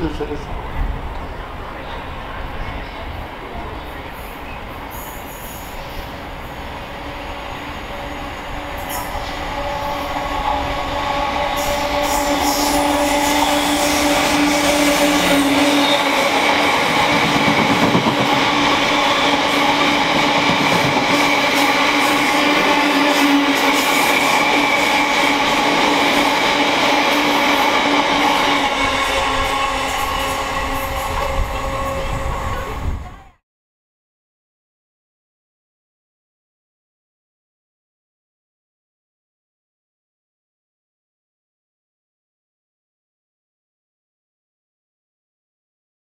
Is it?